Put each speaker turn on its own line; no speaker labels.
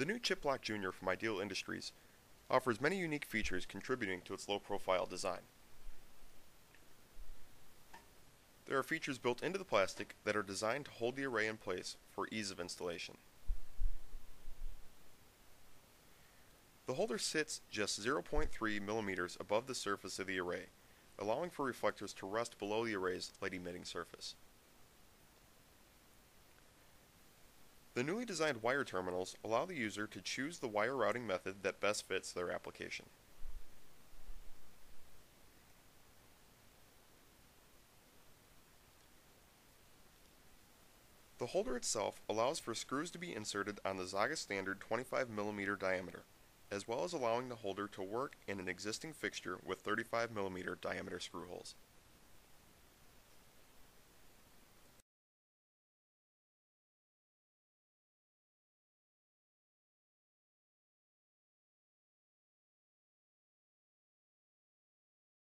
The new Chip-Lok Jr. from Ideal Industries offers many unique features contributing to its low-profile design. There are features built into the plastic that are designed to hold the array in place for ease of installation. The holder sits just 0.3 millimeters above the surface of the array, allowing for reflectors to rest below the array's light emitting surface. The newly designed wire terminals allow the user to choose the wire routing method that best fits their application. The holder itself allows for screws to be inserted on the Zhaga standard 25mm diameter, as well as allowing the holder to work in an existing fixture with 35mm diameter screw holes.